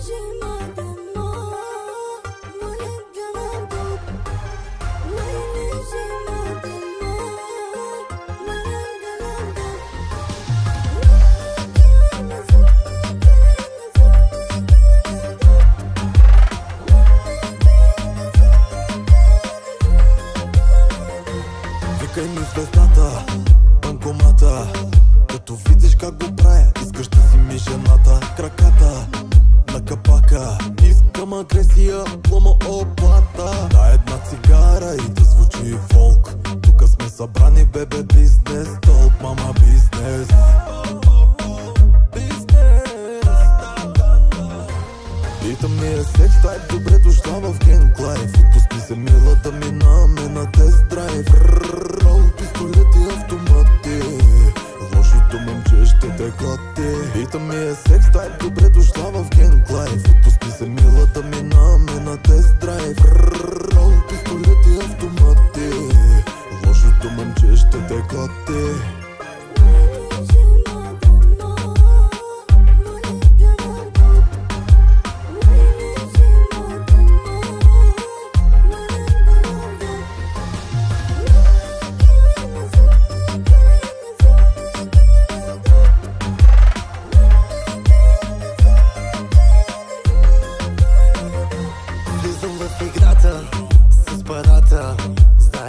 Викай ми звездата, банкомата. Като видиш как го правя, искаш си ми жената. Краката капака Искам агресия, плома оплата. Да една цигара и да звучи фолк. Тука сме събрани, бебе, бизнес Толк, мама, бизнес. Пита ми е секс тайп, добре дошла в генг лайф Отпусти се милата ми на мен на тест драйв ще те клати Пита ми е секс тайп, добре дошла в генг лайф Отпусти се милата ми на мен на тест драйв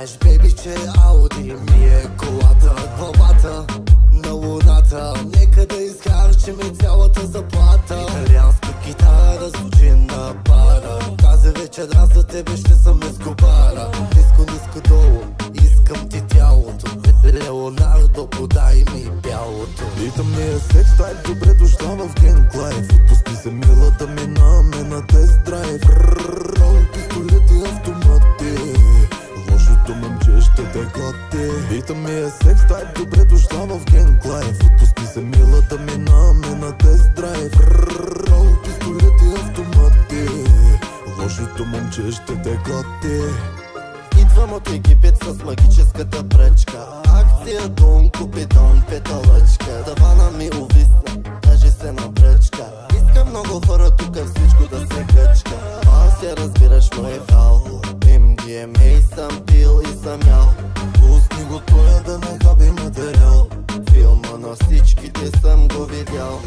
Знаеш, бейби, че Ауди ми е колата Главата на луната. Нека да изхарчим цялата заплата. Италианска китара звучи на пара Тази вечер аз за тебе ще съм ескобара Ниско, ниско долу, искам ти тялото. Леонардо, подай ми бялото. Пита ми е секс тайп, добре дошла в генг лайф Отпусти се милата ми на мен на тест те клати Пита ми е секс тайп, добре дошла в генг лайф Отпусти се милата ми на тест драйв. Рол, пистолети, автомати. Лошото момче ще те клати Идвам от Египет с магическата пръчка Акция Дон, Купидон, петалъчка. Тавана ми увисна, даже се набръчка Искам много хора тук всичко да се качка Аз я разбираш мой хал Емей съм пил и съм ял. Пусни го той е да не хаби материал. Филма на всичките съм го видял.